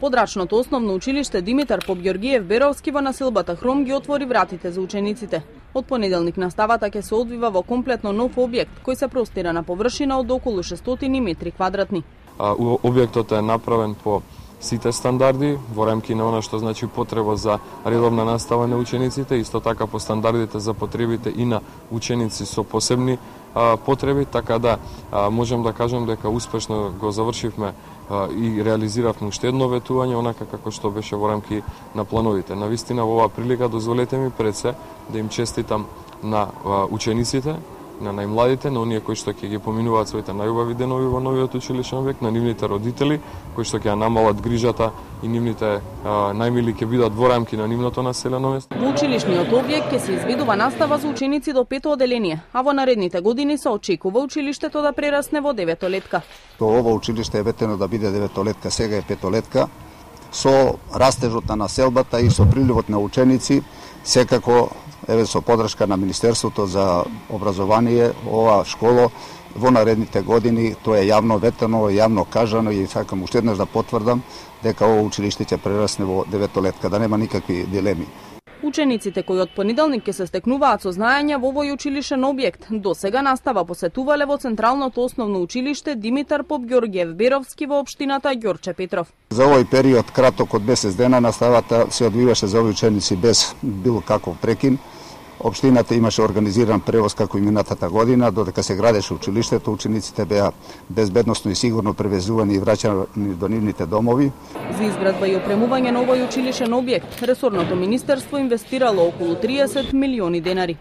Подрачното основно училиште Димитар Попгеоргиев Беровски во населбата Хром ги отвори вратите за учениците. Од понеделник наставата ќе се одвива во комплетно нов објект кој се простира на површина од околу 600 метри квадратни. А, објектот е направен по сите стандарди во рамки на она што значи потреба за редовна настава на учениците, исто така по стандардите за потребите и на ученици со посебни а, потреби, така да а, можем да кажем дека успешно го завршивме а, и реализиравме уште едно ветување, онака како што беше во рамки на плановите. На вистина во оваа прилика дозволете ми пред се да им честитам на учениците, на најмладите, на оние кои што ќе ги поминуваат своите најубави денови во новиот училишен век, на нивните родители кои што ќе намалат грижата и нивните а, најмили ќе бидат во рамки на нивното населено место. Во училишниот објект ќе се изведува настава за ученици до пето оделение, а во наредните години се очекува училиштето да прерасне во деветолетка. То ова училиште е ветено да биде деветолетка, сега е петолетка. Со растежот на населбата и со приливот на ученици, секако еве со подршка на Министерството за образование, ова школо во наредните години, тоа е јавно ветено, јавно кажано и сакам уште еднаш да потврдам дека ова училиште ќе прерасне во деветолетка, да нема никакви дилеми. Учениците кои од понеделник ќе се стекнуваат со знаења во овој училишен објект, до сега настава посетувале во Централното основно училиште Димитар Поп Георгиев Беровски во општината Ѓорче Петров. За овој период краток од месец дена наставата се одвиваше за овој ученици без било каков прекин. Обштината имаше организиран превоз како и минатата година, додека се градеше училиштето, учениците беа безбедносно и сигурно превезувани и враќани до нивните домови. За изградба и опремување на овој училишен објект, ресорното министерство инвестирало околу 30 милиони денари.